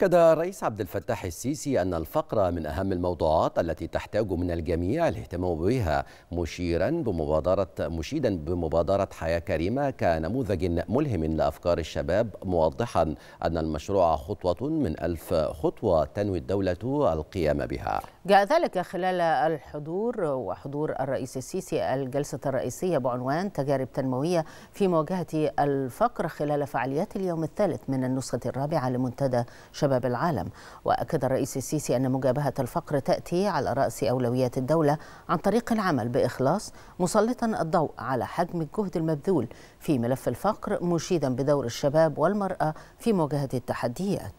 أكد الرئيس عبد الفتاح السيسي أن الفقر من أهم الموضوعات التي تحتاج من الجميع الاهتمام بها مشيرا بمبادرة مشيدا بمبادرة حياة كريمة كنموذج ملهم لأفكار الشباب موضحا أن المشروع خطوة من ألف خطوة تنوي الدولة القيام بها. جاء ذلك خلال الحضور وحضور الرئيس السيسي الجلسة الرئيسية بعنوان تجارب تنموية في مواجهة الفقر خلال فعاليات اليوم الثالث من النسخة الرابعة لمنتدى شباب العالم. وأكد الرئيس السيسي أن مجابهة الفقر تأتي على رأس أولويات الدولة عن طريق العمل بإخلاص مسلطا الضوء على حجم الجهد المبذول في ملف الفقر مشيدا بدور الشباب والمرأة في مواجهة التحديات.